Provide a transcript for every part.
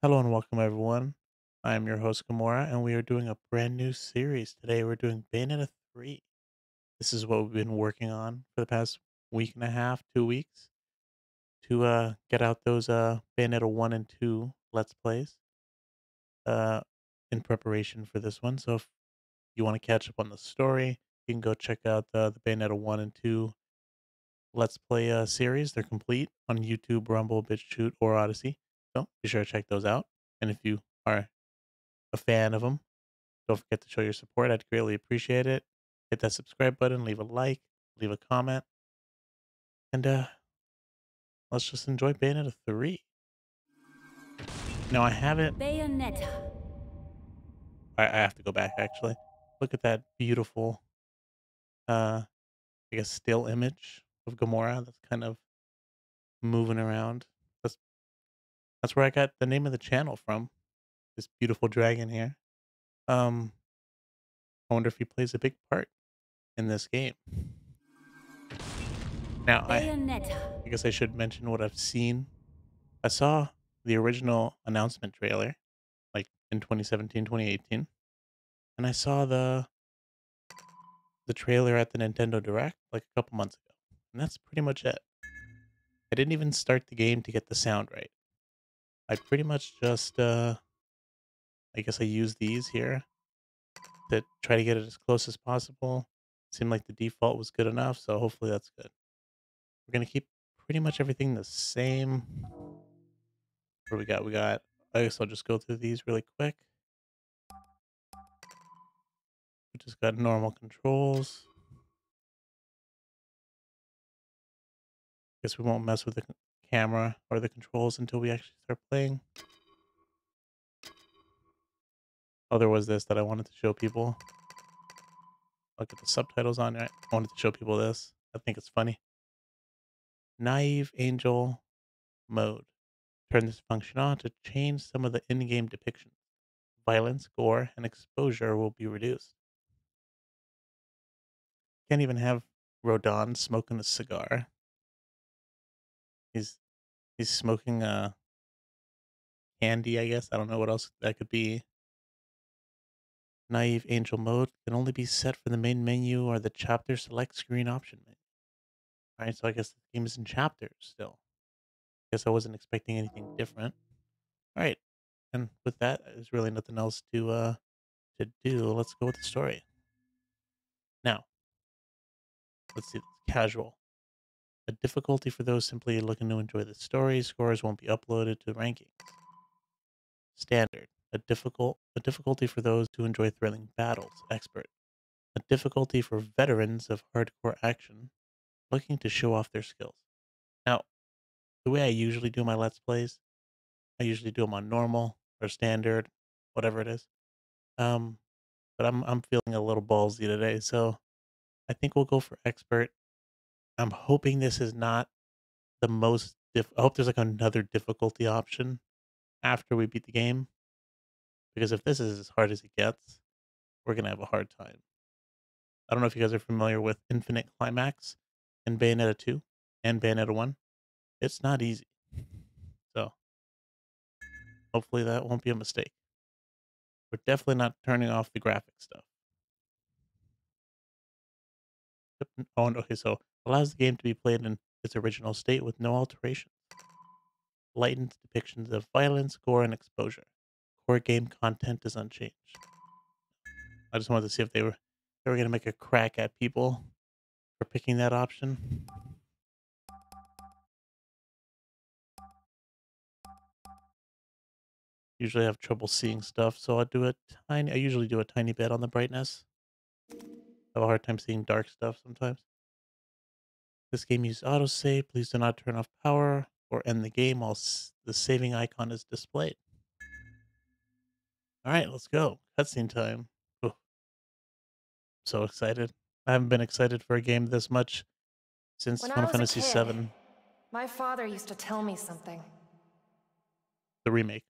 Hello and welcome everyone. I am your host Gomorrah and we are doing a brand new series. Today we're doing Bayonetta 3. This is what we've been working on for the past week and a half, 2 weeks to uh get out those uh Bayonetta 1 and 2 let's plays uh in preparation for this one. So if you want to catch up on the story, you can go check out the, the Bayonetta 1 and 2 let's play uh series. They're complete on YouTube, Rumble, BitChute, or Odysee. So be sure to check those out. And if you are a fan of them, don't forget to show your support. I'd greatly appreciate it. Hit that subscribe button, leave a like, leave a comment, and uh, let's just enjoy Bayonetta 3. Now, I haven't. Bayonetta. I, I have to go back actually. Look at that beautiful, uh, I guess, still image of Gomorrah that's kind of moving around. That's where I got the name of the channel from. This beautiful dragon here. Um, I wonder if he plays a big part in this game. Now, I, I guess I should mention what I've seen. I saw the original announcement trailer, like in 2017, 2018, and I saw the the trailer at the Nintendo Direct like a couple months ago, and that's pretty much it. I didn't even start the game to get the sound right. I pretty much just, uh, I guess I use these here to try to get it as close as possible. Seemed like the default was good enough, so hopefully that's good. We're gonna keep pretty much everything the same. What we got? We got. I guess I'll just go through these really quick. We just got normal controls. Guess we won't mess with the camera or the controls until we actually start playing. Oh, there was this that I wanted to show people. I'll get the subtitles on it. I wanted to show people this. I think it's funny. Naive Angel mode. Turn this function on to change some of the in-game depictions. Violence, gore, and exposure will be reduced. Can't even have Rodin smoking a cigar. He's he's smoking uh candy, I guess. I don't know what else that could be. Naive Angel mode can only be set for the main menu or the chapter select screen option menu. Alright, so I guess the game is in chapters still. Guess I wasn't expecting anything different. Alright. And with that, there's really nothing else to uh to do. Let's go with the story. Now, let's see. Casual. A difficulty for those simply looking to enjoy the story. Scores won't be uploaded to rankings. Standard. A difficult a difficulty for those who enjoy thrilling battles. Expert. A difficulty for veterans of hardcore action looking to show off their skills. Now, the way I usually do my let's plays, I usually do them on normal or standard, whatever it is. Um, but I'm I'm feeling a little ballsy today, so I think we'll go for expert. I'm hoping this is not the most diff- I hope there's like another difficulty option after we beat the game because if this is as hard as it gets, we're going to have a hard time. I don't know if you guys are familiar with Infinite Climax and Bayonetta 2 and Bayonetta 1. It's not easy. So, hopefully that won't be a mistake. We're definitely not turning off the graphic stuff. Oh, okay, so allows the game to be played in its original state with no alterations. Lightened depictions of violence, gore, and exposure. Core game content is unchanged. I just wanted to see if they were they were gonna make a crack at people for picking that option. Usually I have trouble seeing stuff, so I do a tiny I usually do a tiny bit on the brightness. I have a hard time seeing dark stuff sometimes. This game uses autosave. Please do not turn off power or end the game while the saving icon is displayed. All right, let's go. Cutscene time. Ooh, so excited. I haven't been excited for a game this much since When Final Fantasy kid- VII, My father used to tell me something. the remake.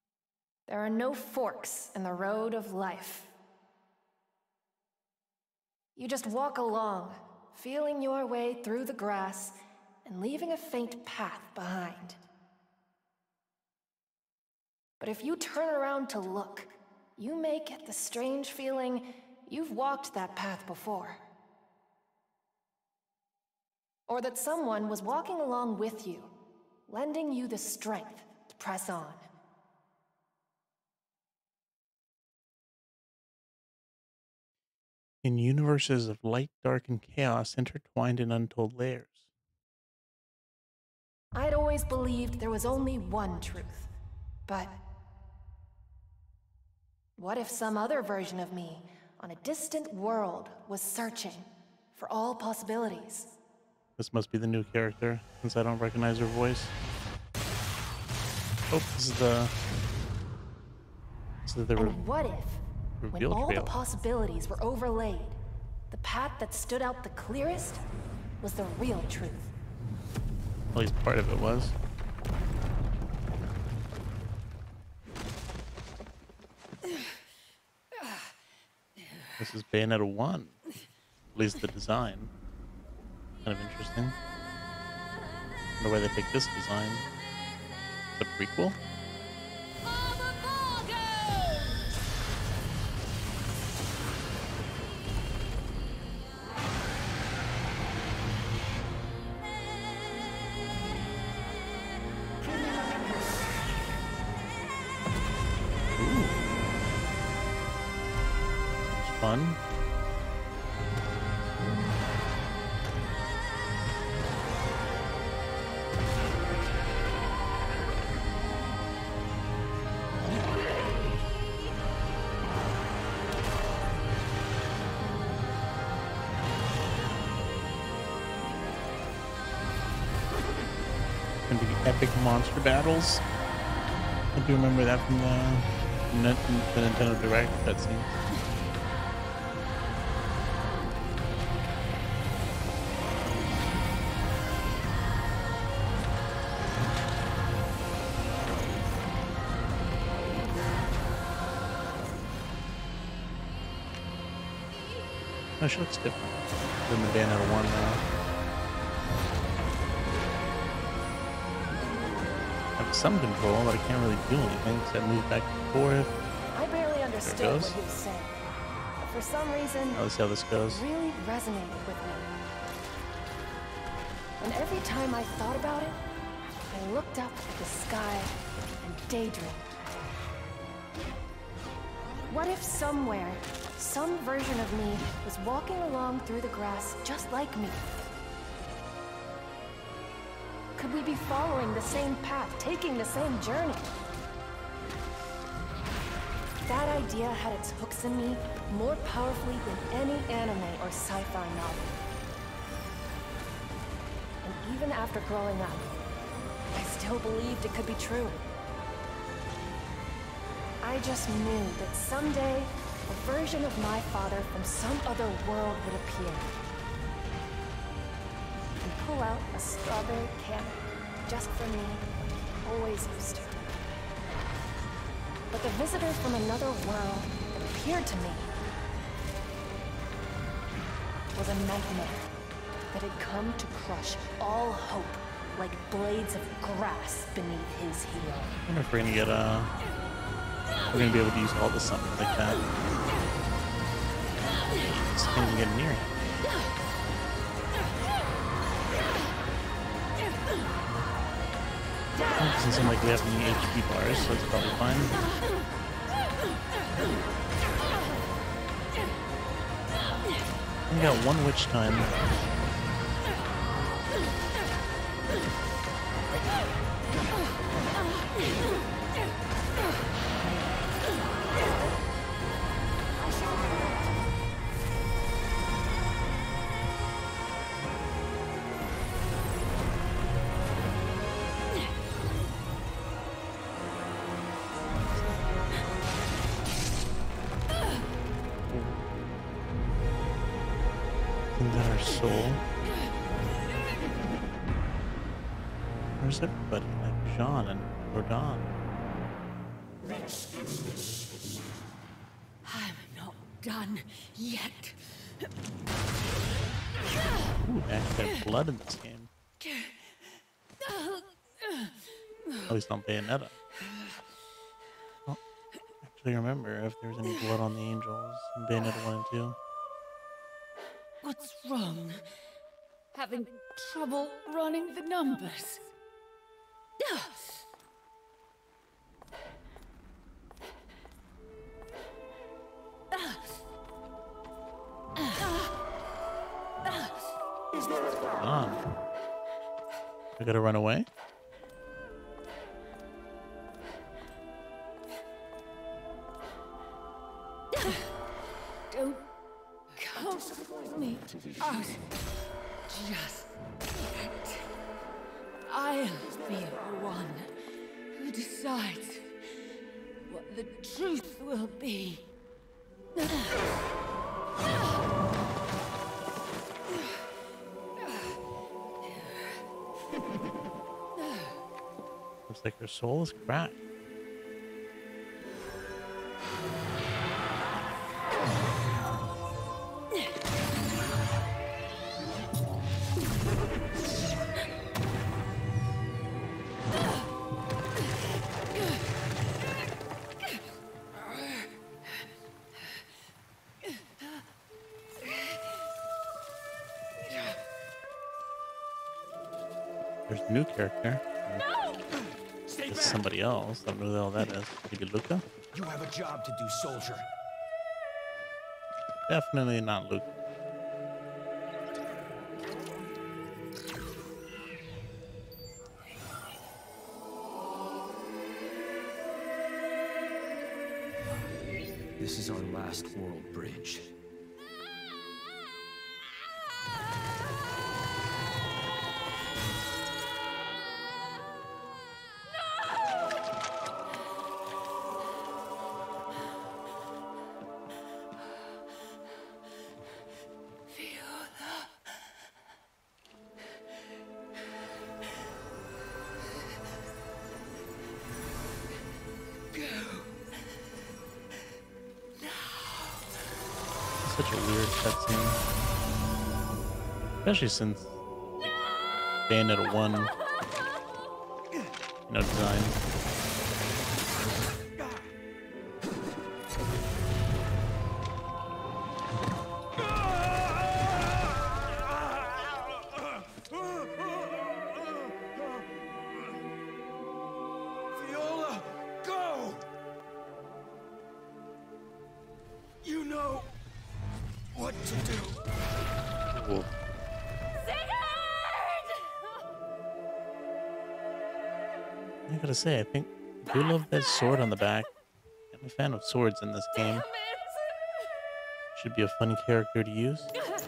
There are no forks in the road of life. You just walk along, feeling your way through the grass and leaving a faint path behind. But if you turn around to look, you may get the strange feeling you've walked that path before. Or that someone was walking along with you, lending you the strength to press on. In universes of light, dark, and chaos intertwined in untold layers. I'd always believed there was only one truth. But. What if some other version of me on a distant world was searching for all possibilities? This must be the new character, since I don't recognize her voice. Oh, this is the. This is the And what if, when all trailer. the possibilities were overlaid, the path that stood out the clearest was the real truth? At least part of it was. This is Bayonetta 1. At least the design. Kind of interesting. wonder why they picked this design. The prequel? Epic monster battles. I do remember that from the, the Nintendo Direct cutscene. She looks different than the Bayonetta 1 now. Some control, but I can't really do anything except move back and forth. I barely understood goes. what he was saying. But for some reason, Oh, let's see how this goes. really resonated with me. And every time I thought about it, I looked up at the sky and daydreamed. What if somewhere, some version of me was walking along through the grass just like me? Could we be following the same path, taking the same journey? That idea had its hooks in me more powerfully than any anime or sci-fi novel. And even after growing up, I still believed it could be true. I just knew that someday a version of my father from some other world would appear. Pull out a strawberry cannon just for me, always used to. But the visitor from another world that appeared to me was a nightmare that had come to crush all hope like blades of grass beneath his heel. I wonder if we're gonna get uh we're gonna be able to use all the something like that. Just can't get near it. Doesn't seem like we have any HP bars, so it's probably fine. We got one witch time. Isn't that our soul? Where's everybody? Like Jean and Rodin. I'm not done yet. Ooh, actually have blood in this game. At least on Bayonetta. exactly remember if there was any blood on the angels in Bayonetta 1 and 2. What's wrong? Having trouble running the numbers? On. I gotta run away? Soul is cracked. There's a new character. Stay It's back! somebody else. I don't know who the hell that is. Maybe Luka? You have a job to do, soldier. Definitely not Luka. This is our last world bridge. Especially since Bayonetta 1, no design. Gotta say, I think I do love that sword on the back. I'm a fan of swords in this game. Should be a fun character to use.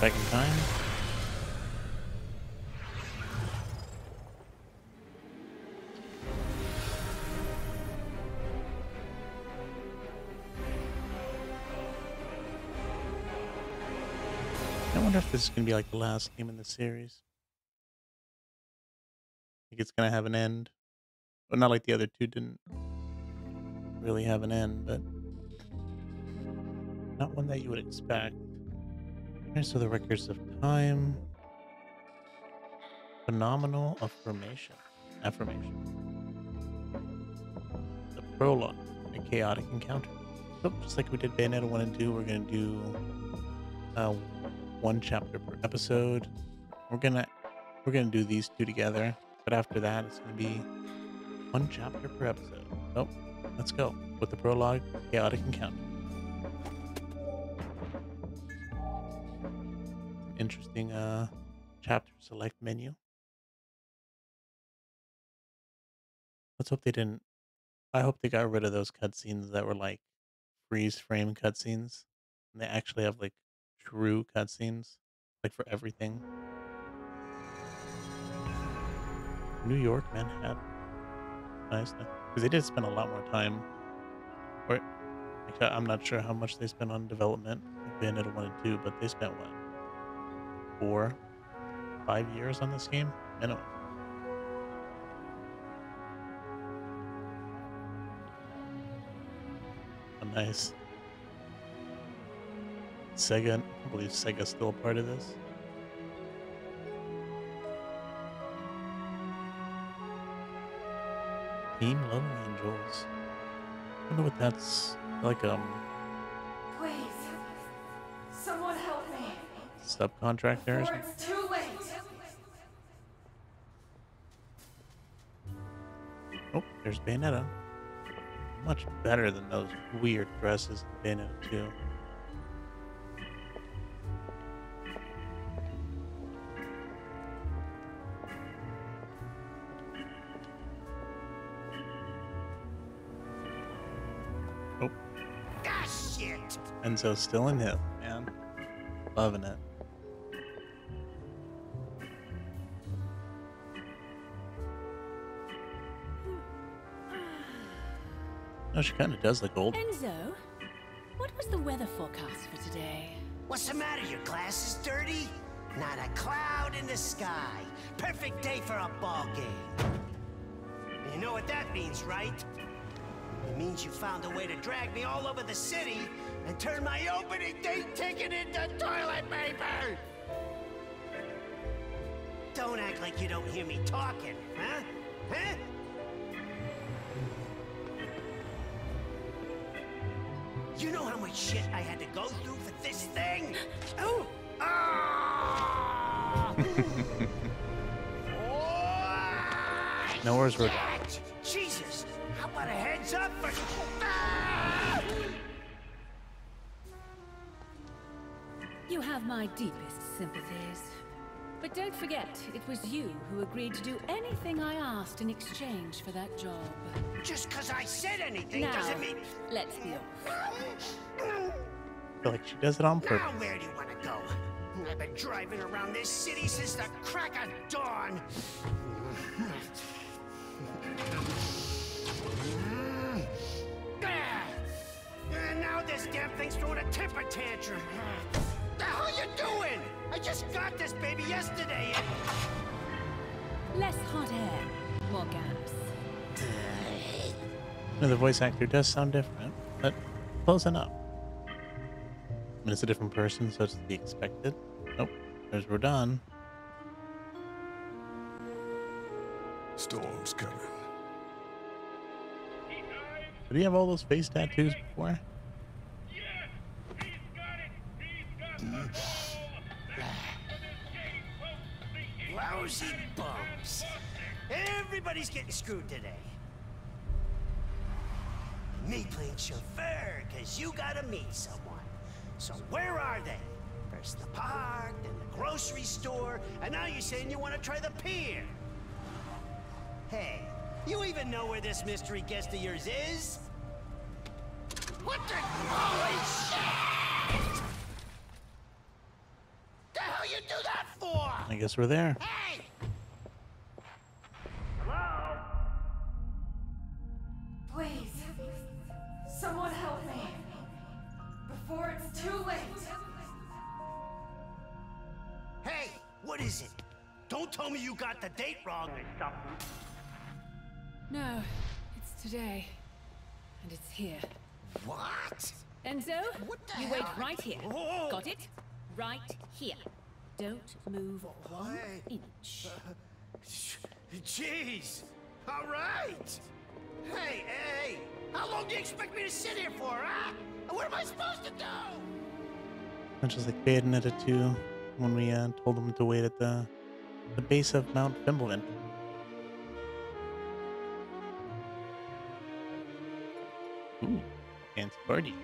back in time? I wonder if this is gonna be like the last game in the series. I think it's gonna have an end. Well, not like the other two didn't really have an end, but not one that you would expect. Okay, so the records of time. Phenomenal affirmation. Affirmation. The prologue, a chaotic encounter. So just like we did Bayonetta 1 and 2, we're gonna do uh, one chapter per episode. We're gonna we're gonna do these two together, but after that it's gonna be one chapter per episode. So let's go with the prologue, chaotic encounter. Interesting uh chapter select menu. Let's hope they didn't. I hope they got rid of those cutscenes that were like freeze frame cutscenes, and they actually have like true cutscenes, like for everything. New York, Manhattan. Nice, because they did spend a lot more time. Or, I'm not sure how much they spent on development, like Bayonetta one and two, but they spent what, four, five years on this game minimum. Oh, nice. Sega, I believe Sega's still a part of this. Team Love Angels. I wonder what that's like. Um, Please. Someone. Subcontractor or something. too late. Oh, there's Bayonetta. Much better than those weird dresses in Bayonetta 2. Oh, Ah, shit! Enzo's still in him, man. Loving it. No, she kind of does look old. Enzo, what was the weather forecast for today? What's the matter? Your glass is dirty? Not a cloud in the sky. Perfect day for a ball game. You know what that means, right? It means you found a way to drag me all over the city and turn my opening date ticket into toilet paper! Don't act like you don't hear me talking, huh? Huh? What? Nowhere's Road. Shit! Jesus! How about a heads up for... Ah! You have my deepest sympathies. But don't forget, it was you who agreed to do anything I asked in exchange for that job. Just because I said anything now, doesn't mean... let's be off. I feel like she does it on purpose. Now purpose. where do you want to go? I've been driving around this city since the crack of dawn. Ah! And now this damn thing's throwing a temper tantrum. The hell you doing? I just got this baby yesterday. and- Less hot air, more gas. No, the voice actor does sound different, but close enough. I mean, it's a different person, so it's to be expected. Nope, there's Rodin. Storm's coming. Did he have all those face tattoos before? Lousy bums. Everybody's getting screwed today. Me playing chauffeur, cause you gotta meet someone. So where are they? First the park, then the grocery store, and now you're saying you want to try the pier. Hey, you even know where this mystery guest of yours is? What the? Holy shit! The hell you do that for? I guess we're there. Hey! Hello? Please. Someone help me. Before it's too late. Hey, what is it? Don't tell me you got the date wrong. No, it's today. And it's here. What? Enzo, What the you wait right here. Whoa. Got it? Right here. Don't move one Why? inch. Jeez. All right. Hey, hey. How long do you expect me to sit here for, huh? What am I supposed to do? Much as like Bayonetta 2 when we uh, told them to wait at the the base of Mount Fimbulvin. Ooh, fancy party.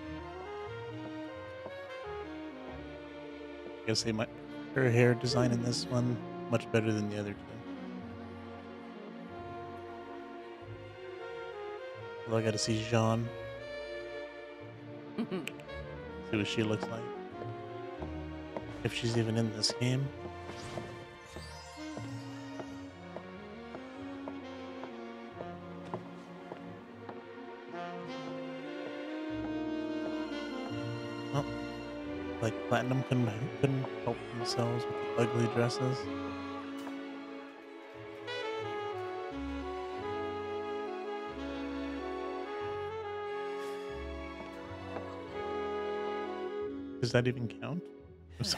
I guess they might her hair design in this one much better than the other two. Well, I gotta see Jean. see what she looks like. If she's even in this game. Platinum couldn't couldn't help themselves with the ugly dresses. Does that even count?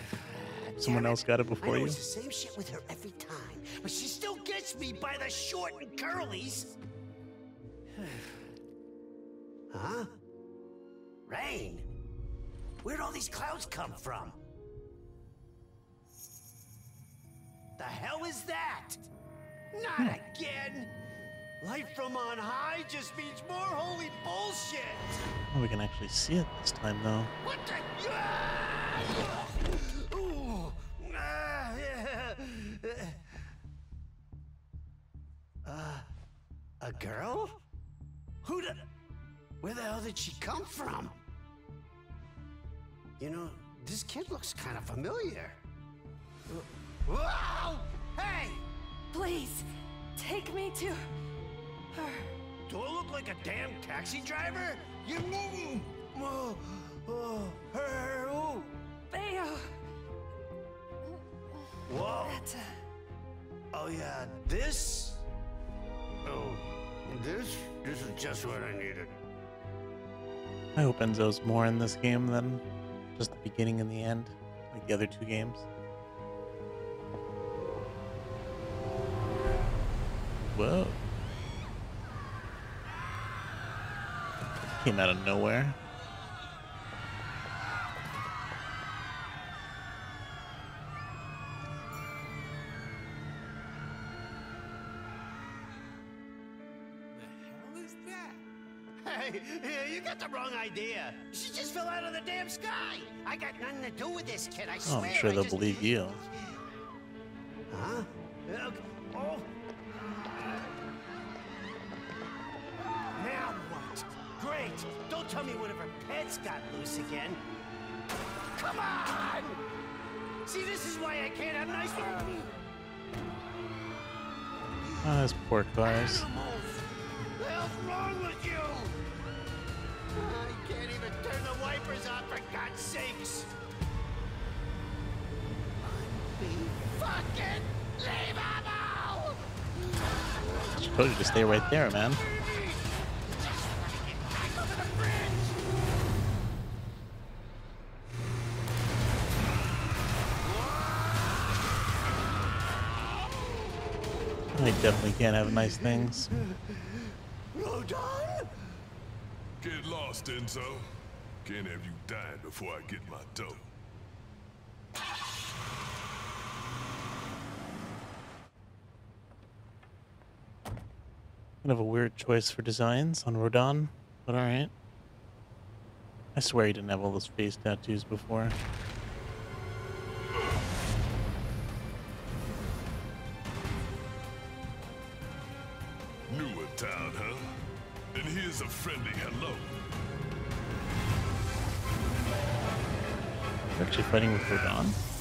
Someone else got it I before know you? it's the same shit with her every time, but she still gets me by the short and curlies. huh? Rain? These clouds come from? The hell is that? Not again! Light from on high just means more holy bullshit! We can actually see it this time, though. What the? Uh, a girl? Who the? Where the hell did she come from? You know, this kid looks kind of familiar. Whoa! Hey! Please, take me to her. Do I look like a damn taxi driver? You mean, Oh, oh, her, oh. Theo. Whoa! That's a... Oh yeah, this? Oh, this? This is just what I needed. I hope Enzo's more in this game than just the beginning and the end, like the other two games. Whoa. Came out of nowhere. The hell is that? Hey, you got the wrong idea. She just fell out of the damn sky. I got nothing to do with this kid, I Oh, swear. I'm sure they'll just- believe you. Huh? Okay. Oh. Now what? Great. Don't tell me one of her pets got loose again. Come on! See, this is why I can't have nice Ah, those poor cars. animals. Fucking leave 'em out! Told you to stay right there, man. I definitely can't have nice things. Rodin? Get lost, Enzo. Can't have you dying before I get my dough. Kind of a weird choice for designs on Rodin, but alright. I swear he didn't have all those face tattoos before. Newer town, huh? And here's a friendly hello. Actually fighting with Rodin?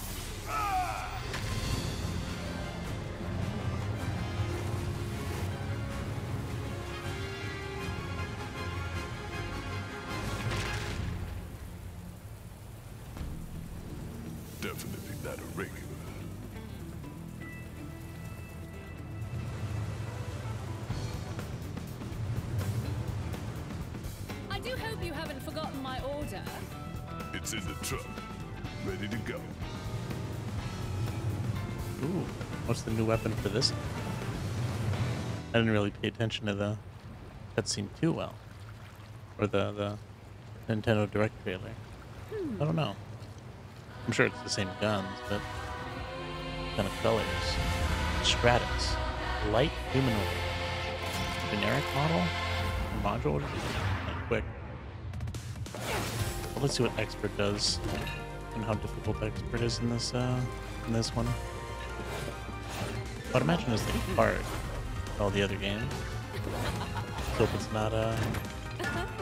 For this? I didn't really pay attention to the cutscene too well. Or the, the Nintendo Direct trailer. I don't know. I'm sure it's the same guns, but kind of colors. Stratus. Light humanoid. Generic model? Module? Like quick. Well, let's see what expert does and how difficult expert is in this uh in this one. I'd imagine it's like hard all the other games. hope it's not a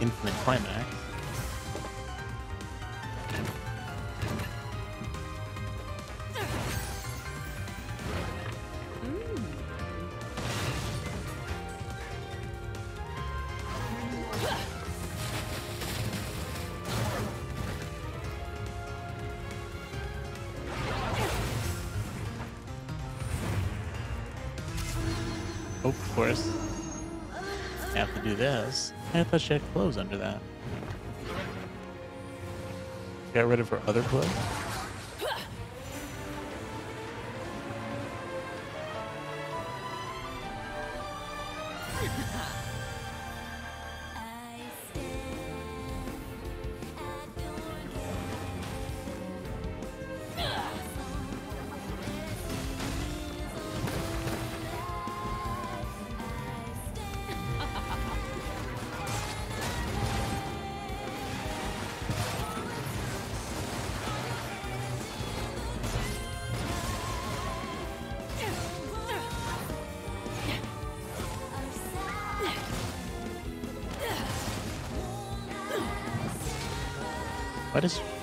infinite climax. Oh, course. I have to do this. I thought she had clothes under that. Got rid of her other clothes?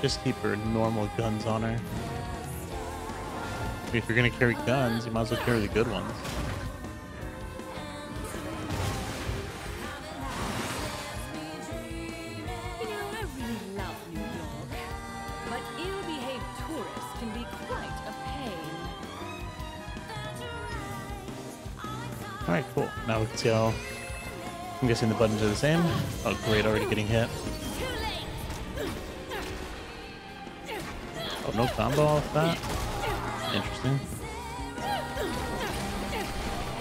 Just keep her normal guns on her? If you're gonna carry guns, you might as well carry the good ones. I really love New York. But ill-behaved tourists can be quite a pain. Alright, cool. Now we can see how... I'm guessing the buttons are the same. Oh, great, already getting hit. Oh, no combo off that? Interesting.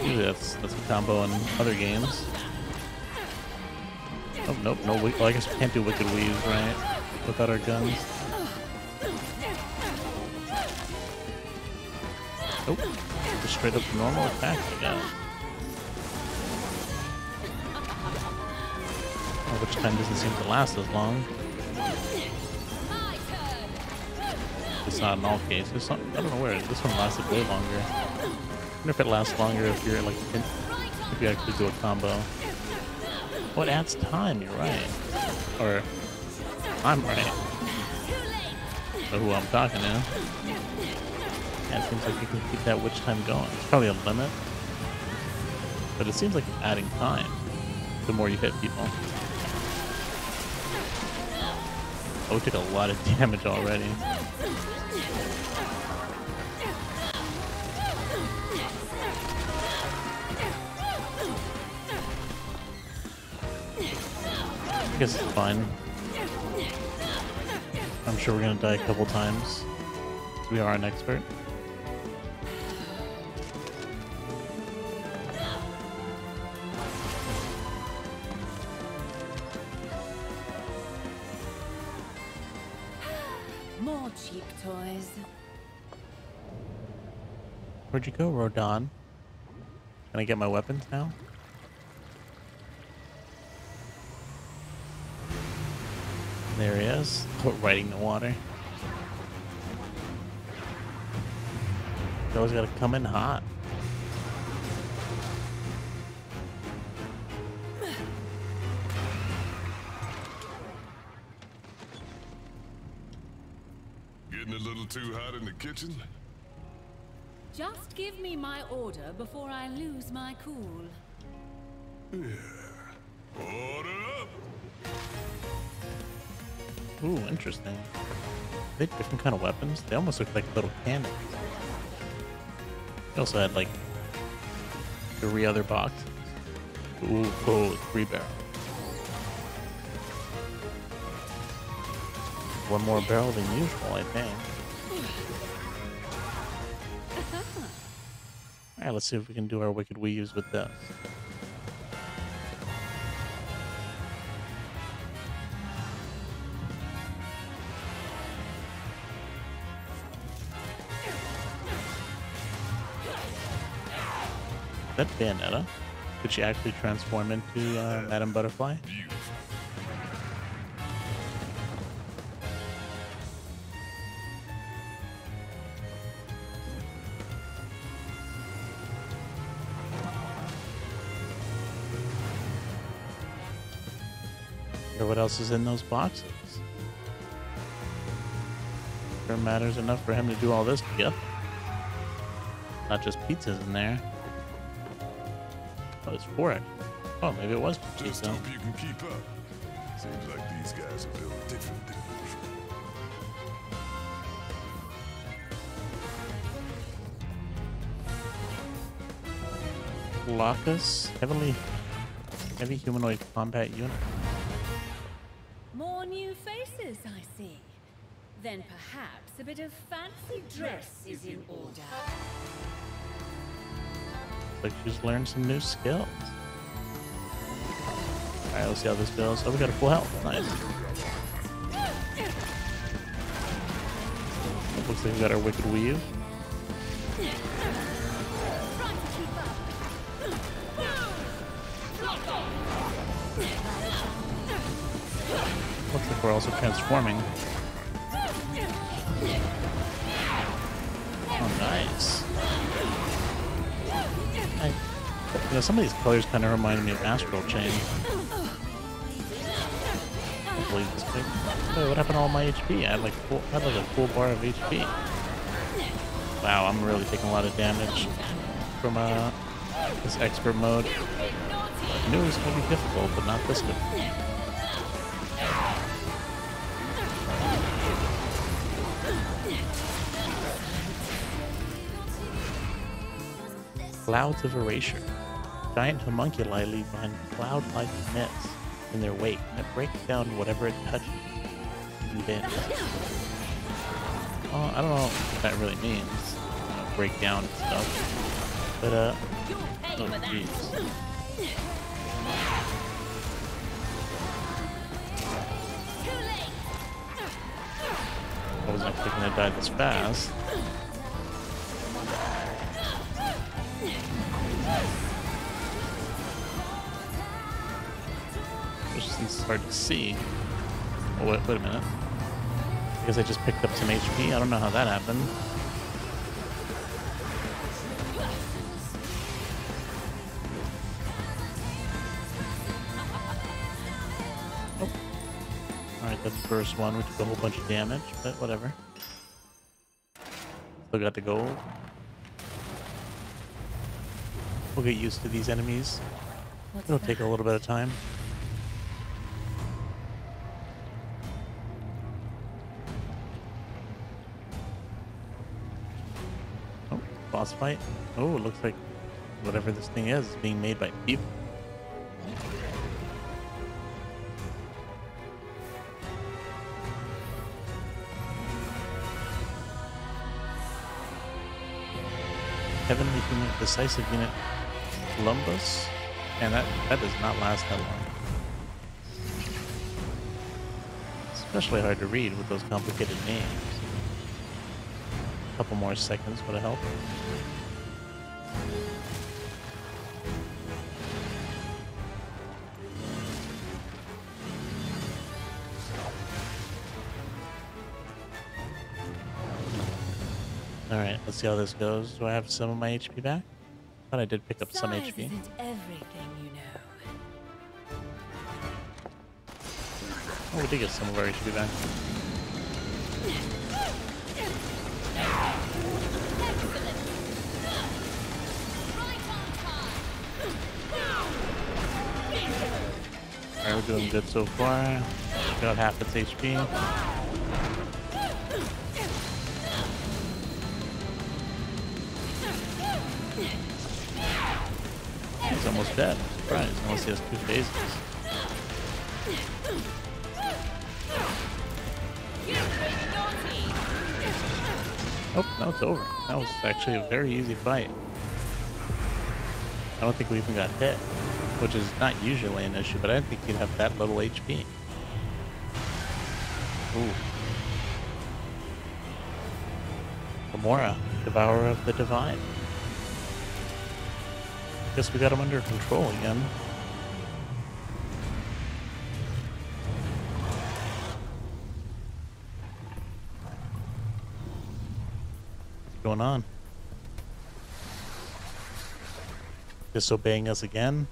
Usually that's, that's a combo in other games. Oh, nope, no, well, I guess we can't do Wicked Weaves, right? Without our guns. Nope. Just straight up normal attack, I guess. Witch time doesn't seem to last as long. It's not in all cases. Some, I don't know where. This one lasted way longer. I wonder if it lasts longer if you're like in, if you actually do a combo. It adds time. You're right. Or I'm right. So who I'm talking to. Yeah, it seems like you can keep that witch time going. It's probably a limit, but it seems like adding time the more you hit people. Oh, we took a lot of damage already. Guess it's fine. I'm sure we're gonna die a couple times. We are an expert. More cheap toys. Where'd you go, Rodin? Can I get my weapons now? There he is, riding the water. You always gotta come in hot. Getting a little too hot in the kitchen? Just give me my order before I lose my cool. Order up! Ooh, interesting. They had different kind of weapons. They almost look like little cannons. They also had like three other boxes. Ooh, oh, three barrel. One more barrel than usual, I think. Uh-huh. Alright, let's see if we can do our wicked weaves with this. That Bayonetta? Could she actually transform into uh, Madame Butterfly? What else is in those boxes? Sure matters enough for him to do all this together. Not just pizzas in there. Oh, it's four actually. Oh, maybe it was Just pizza. hope you can keep up. Seems like these guys are built different than usual. Locus, heavily heavy humanoid combat unit. More new faces, I see. Then perhaps a bit of fancy dress is in order. Like she's learned some new skills. Alright, let's see how this goes. Oh, we got a full health. Nice. Looks like we got our Wicked Weave. Looks like we're also transforming. Know, some of these colors kind of remind me of Astral Chain. This. Wait, what happened to all my HP? I had like full, I had like a full bar of HP. Wow, I'm really taking a lot of damage from uh, this expert mode. I knew it was going to be difficult, but not this good. Clouds of Erasure. Giant homunculi leave behind cloud-like nets in their wake that break down whatever it touches and bends. Oh, I don't know what that really means. You know, break down stuff. But, uh, oh, jeez. I wasn't expecting to die this fast. Hard to see. Oh, wait, wait a minute. Guess I just picked up some HP. I don't know how that happened. Oh. Alright, that's the first one. We took a whole bunch of damage, but whatever. Still got the gold. We'll get used to these enemies. It'll take a little bit of time. Boss fight. Oh, it looks like whatever this thing is is being made by people. Heavenly Unit, Decisive Unit, Columbus. And that, that does not last that long. Especially hard to read with those complicated names. A couple more seconds would have helped. Alright, let's see how this goes. Do I have some of my HP back? I thought I did pick up some HP. you know. Oh, we did get some of our HP back. We're doing good so far. Got half its HP. He's almost dead. I'm. Unless he has two phases. Oh, now it's over. That was actually a very easy fight. I don't think we even got hit, which is not usually an issue, but I didn't think he'd have that little HP. Ooh. Gomorrah, Devourer of the Divine. Guess we got him under control again. What's going on? Disobeying us again?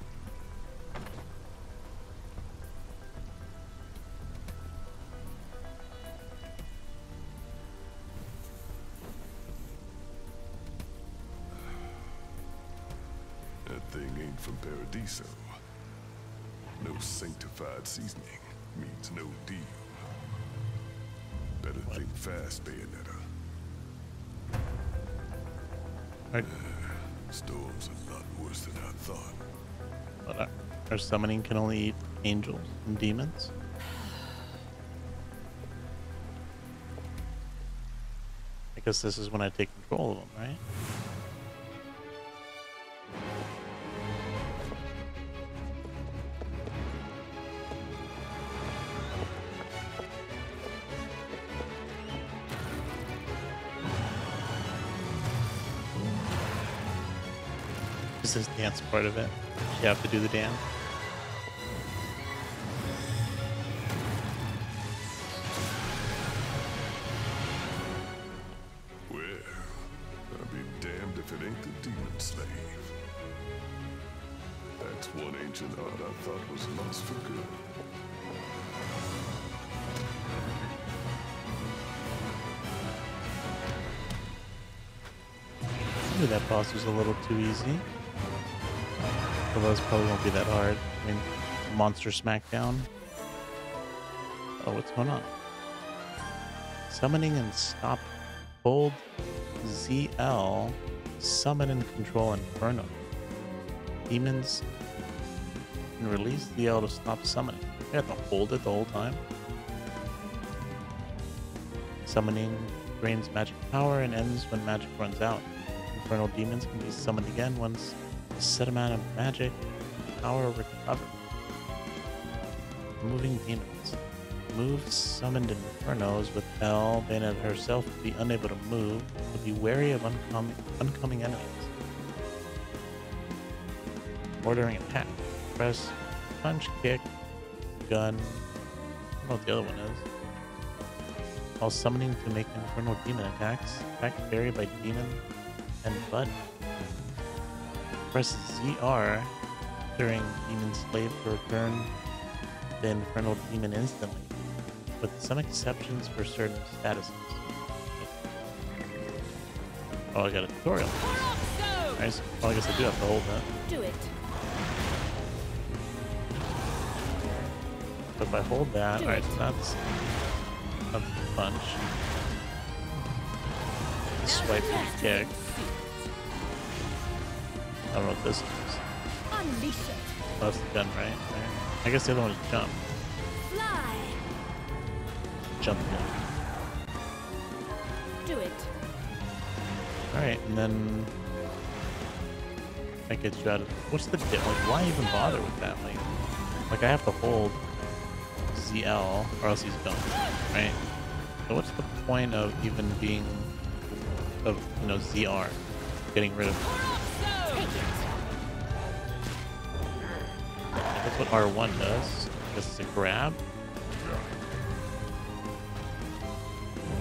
Summoning can only eat angels and demons. I guess this is when I take control of them, right? This is this dance part of it? You have to do the dance. That boss was a little too easy. Although this probably won't be that hard. I mean, monster smackdown. Oh, what's going on? Summoning and stop. Hold ZL. Summon and control Inferno. Demons. And release ZL to stop summoning. You have to hold it the whole time. Summoning drains magic power and ends when magic runs out. Infernal demons can be summoned again once a set amount of magic power recovered. Moving demons. Move summoned infernos with L. Bayonetta herself will be unable to move, but be wary of uncom- oncoming enemies. Ordering attack. Press punch, kick, gun. I don't know what the other one is. While summoning to make infernal demon attacks, attack vary by demon and button. Press ZR during Demon Slave to return the Infernal Demon instantly, with some exceptions for certain statuses. Oh, I got a tutorial. Nice. Well, I guess I do have to hold that. Do it. But if I hold that, alright, so that's punch. The swipe and kick. I don't know what this is. Unleash it. That's the gun, right? Right. I guess the other one is jump. Fly. Jump gun. Do it. Alright, and then that gets you out of what's the like why even bother with that? Like like I have to hold ZL or else he's gone. Right? So what's the point of even being of you know ZR? Getting rid of. That's what R1 does. I guess it's a grab.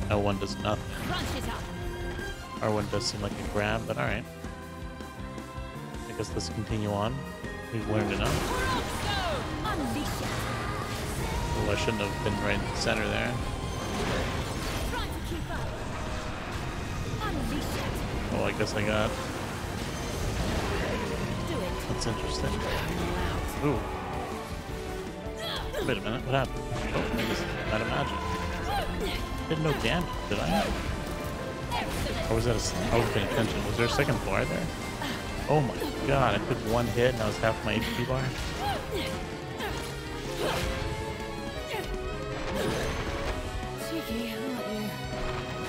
L1 does nothing. Crunch it up. R1 does seem like a grab, but alright. I guess let's continue on. We've learned enough. It. Oh, I shouldn't have been right in the center there. Try to keep up. Unleash it. Oh, I guess I got. Interesting. Ooh. Wait a minute, what happened? Oh, I guess out of magic. Did no damage, did I? Or was that a I was paying attention. Was there a second bar there? Oh my god, I took one hit and I was half my HP bar.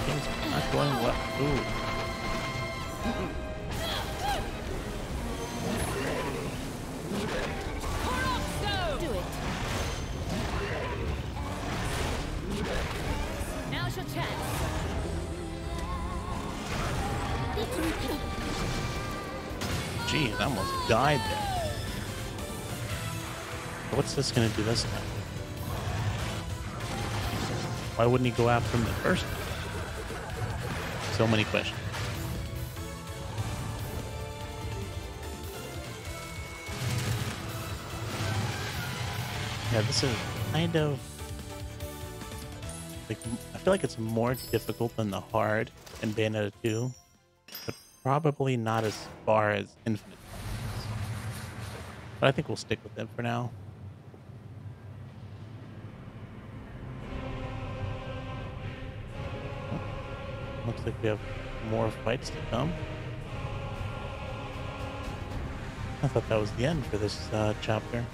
Aren't not going well. Ooh. Gee, I almost died there. What's this gonna do this time? Why wouldn't he go after him the first? So many questions. Yeah, this is kind of like I feel like it's more difficult than the hard in Bayonetta 2, but probably not as far as Infinite. But I think we'll stick with them for now. Looks like we have more fights to come. I thought that was the end for this uh, chapter.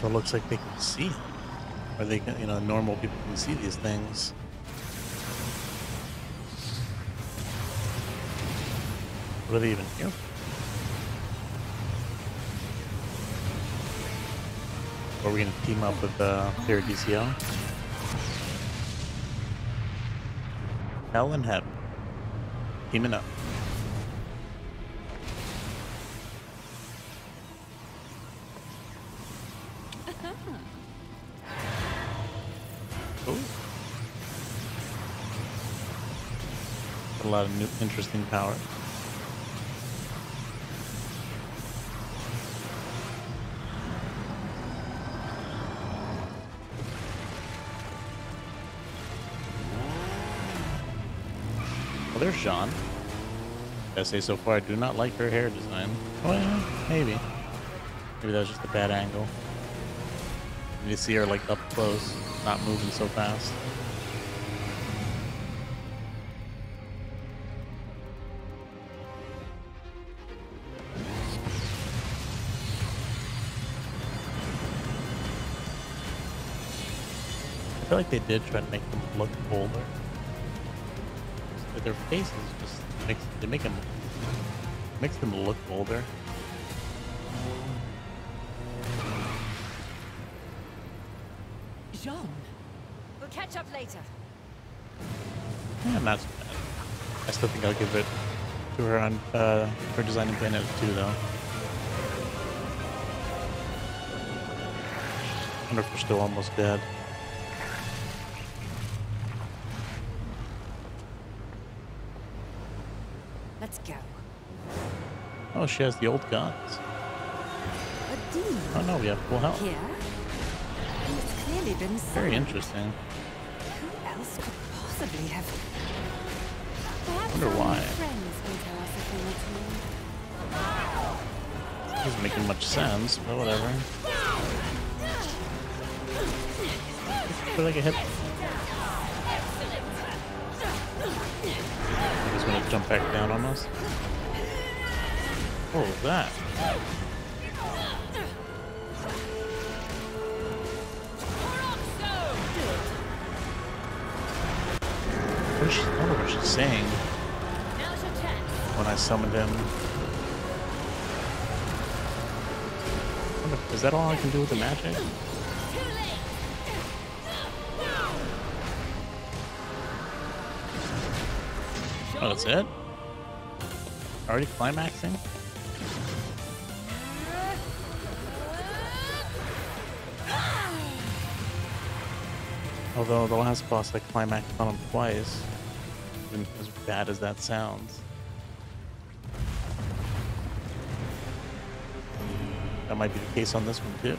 So it looks like they can see it. Or they can, you know, normal people can see these things. What are they even here? Are we gonna team up with uh, DCL? Hell and heaven. Teaming up. Lot of new interesting power. Well, there's Jeanne. I say so far, I do not like her hair design. Oh, well, maybe. Maybe that was just a bad angle. You see her like up close, not moving so fast. Feel like they did try to make them look older. But their faces just makes they make them makes them look older. Jeanne. We'll catch up later. Yeah, not so bad. I still think I'll give it to her on uh, her design and Bayonetta 2 though. I wonder if we're still almost dead. Oh, she has the old guns. Oh no, we have full health. here? And it's clearly been Very interesting. Who else could possibly have... Perhaps Wonder why. friends can tell us a thing or two. Doesn't make much sense, but whatever. Feel like a hit. He's gonna jump back down on us. What was that? What she, I wonder what she's saying when I summoned him. Is that all I can do with the magic? Oh, that's it? Already climaxing? Although the last boss I climaxed on him twice, even as bad as that sounds. That might be the case on this one too.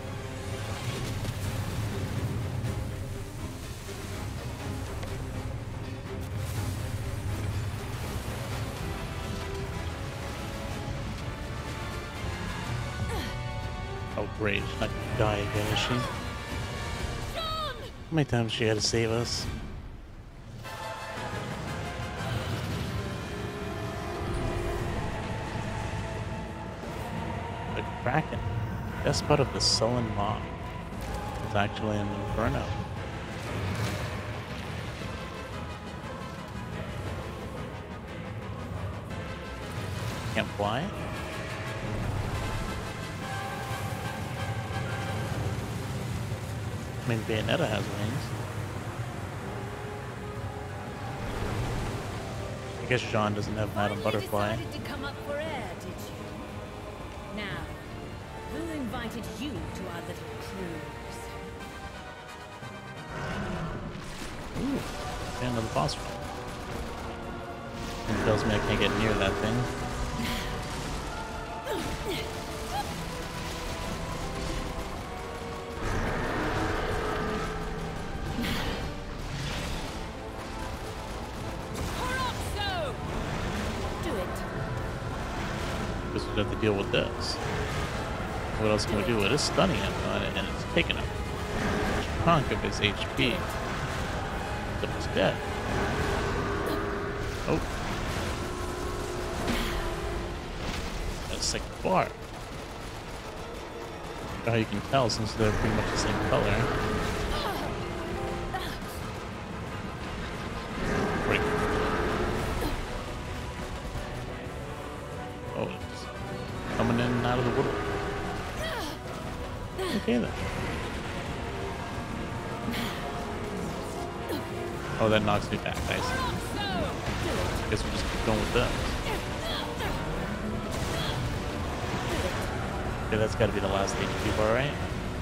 Oh great, she's not die again, is she? How many times she had to save us? The Kraken, despot of the sullen mob, is actually an inferno. Can't fly? Mean, Bayonetta has wings. I guess Jeanne doesn't have Madame Butterfly. decided to come up for air? Now, who invited you to our little cruise? Ooh, and another boss fight. It tells me I can't get near that thing. With this. What else can we do? It is stunning him, uh, and it's taking a chunk of his HP. So he's dead. Oh. That's sick bar. How you can tell since they're pretty much the same color. Out of the woodwork. Okay then. Oh, that knocks me back. Nice. Guess we just keep going with this. Okay, that's got to be the last HP bar, right?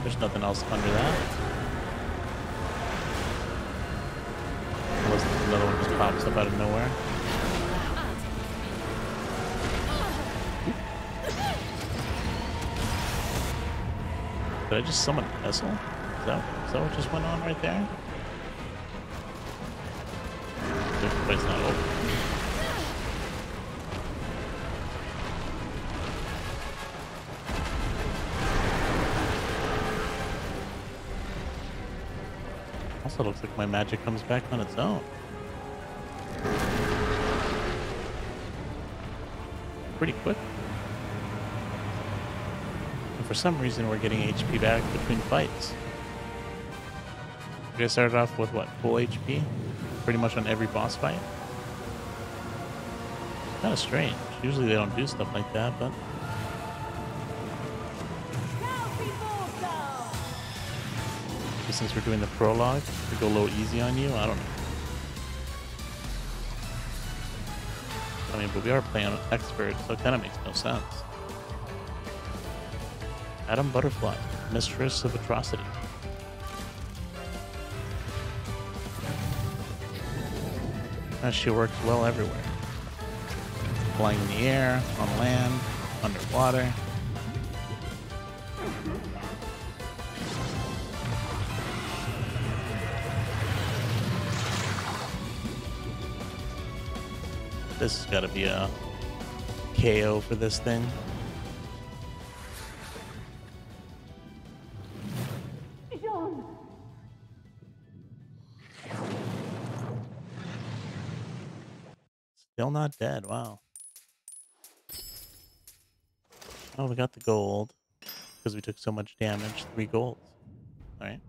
There's nothing else under that. Unless another one just pops up out of nowhere. Did I just summon a vessel? Is that, is that what just went on right there? The place not open. Also looks like my magic comes back on its own. Pretty quick. Some reason we're getting HP back between fights. We started off with what, full HP? Pretty much on every boss fight? Kind of strange. Usually they don't do stuff like that, but since we're doing the prologue, to go a little easy on you, I don't know. I mean, but we are playing on expert, so it kind of makes no sense. Madame Butterfly, Mistress of Atrocity. Uh, she works well everywhere. Flying in the air, on land, underwater. This has got to be a KO for this thing. Not dead. Wow. Oh, we got the gold because we took so much damage. Three golds. All right.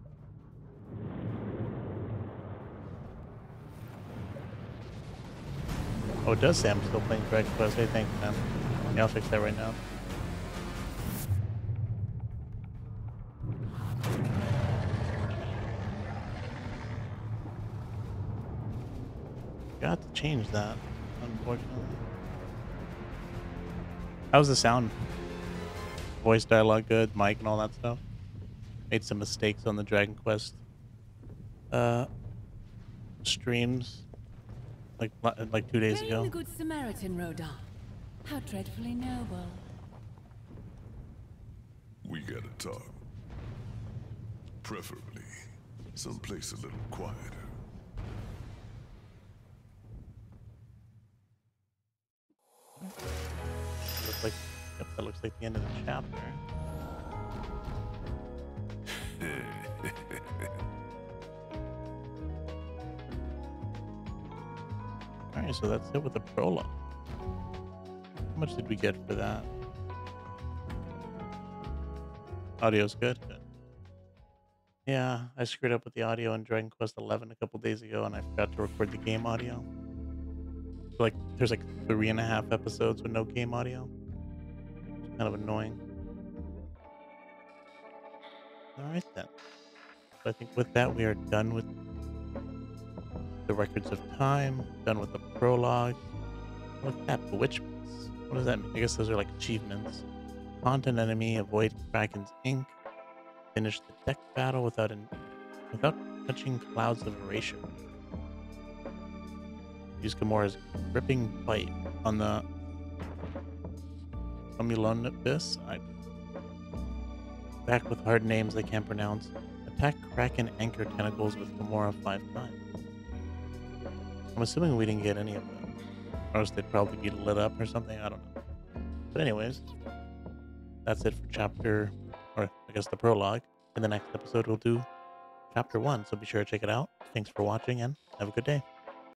Oh, it does say I'm still playing Dragon Quest. Hey, thanks, man. Yeah, I'll fix that right now. Got to change that, unfortunately. How's the sound? Voice dialogue good, mic and all that stuff? Made some mistakes on the Dragon Quest uh, streams like like two days Playing ago. the Good Samaritan, Rodin. How dreadfully noble. We gotta talk. Preferably someplace a little quieter. Yep, that looks like the end of the chapter. Alright, so that's it with the prologue. How much did we get for that? Audio's good? Good. Yeah, I screwed up with the audio in Dragon Quest XI a couple days ago and I forgot to record the game audio. Like, there's like three and a half episodes with no game audio. Kind of annoying. Alright then. I think with that we are done with the records of time, done with the prologue. What's that? Bewitchments. What does that mean? I guess those are like achievements. Haunt an enemy, avoid Kraken's ink, finish the deck battle without an, without touching clouds of erasure. Use Gomorrah's gripping bite on the Cumulonimbus. I back with hard names I can't pronounce. Attack Kraken anchor tentacles with Gomorrah five times. I'm assuming we didn't get any of them. Or else they'd probably be lit up or something. I don't know. But anyways, that's it for chapter, or I guess the prologue. In the next episode, we'll do chapter one. So be sure to check it out. Thanks for watching and have a good day.